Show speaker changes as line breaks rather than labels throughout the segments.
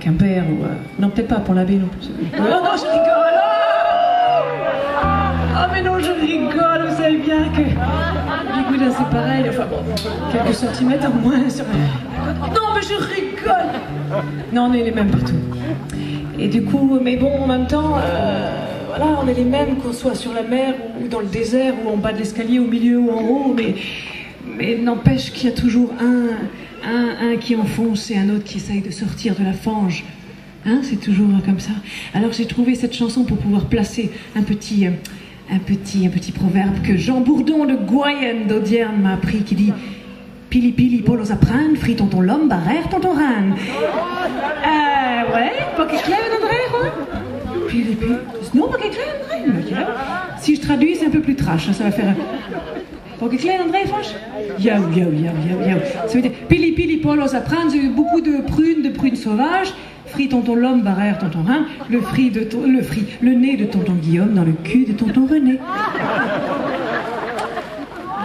Quimper ou. euh, Non, peut-être pas pour l'abbé non plus. Oh non, je rigole Ah, mais non, je rigole, vous savez bien que. Bigoudin, c'est pareil, enfin bon, quelques centimètres en moins. Non, mais je rigole Non, on est les mêmes partout. Et du coup, mais bon, en même temps, euh, voilà, on est les mêmes qu'on soit sur la mer ou dans le désert ou en bas de l'escalier, au milieu ou en haut, mais, mais n'empêche qu'il y a toujours un, qui enfonce et un autre qui essaye de sortir de la fange. Hein, c'est toujours comme ça. Alors j'ai trouvé cette chanson pour pouvoir placer un petit, euh, un petit, un petit proverbe que Jean Bourdon de Goyen d'Audierne m'a appris qui dit Pili pili polos apran, frit tonton l'homme, barrère tonton ran. Euh, ouais, pas que clair, André, Pili pili. Non, pas que clair, André. Si je traduis, c'est un peu plus trash, hein, ça va faire. Pas que clair, André, franche? Yao, yao, yao, yao, yao. Ça veut dire pili pili polos j'ai eu beaucoup de prunes, de prunes sauvages. Frit tonton l'homme, barrère tonton rein, le frit de le frit, le nez de tonton Guillaume dans le cul de tonton René.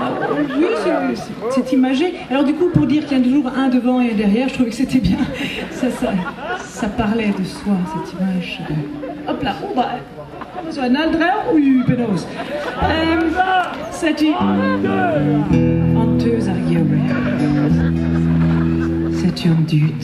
Ah, oui, c'est imagé. Alors du coup, pour dire qu'il y a toujours un devant et un derrière, je trouvais que c'était bien. Ça, ça, ça parlait de soi, cette image. Hopla, oba. Zo, na draai, oei, bedoos. Um, zet je... An teus ar yewe. Zet je dut.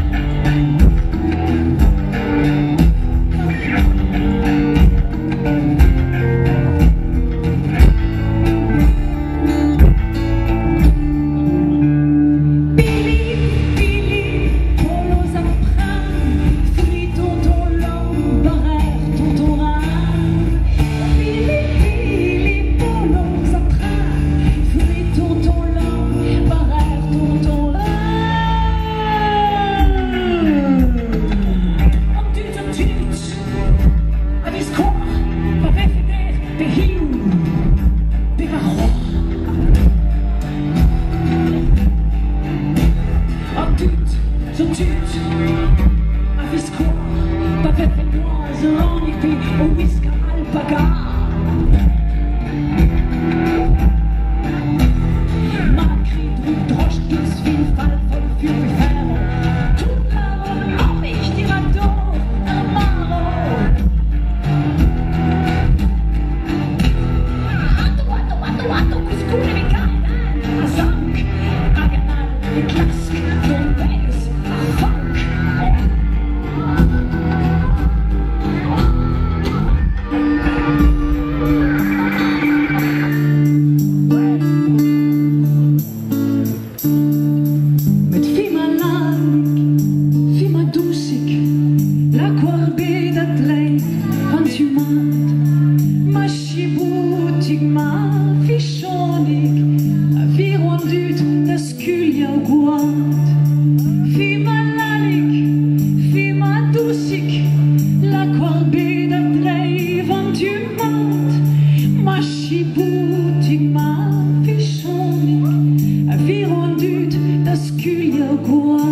substitute 过。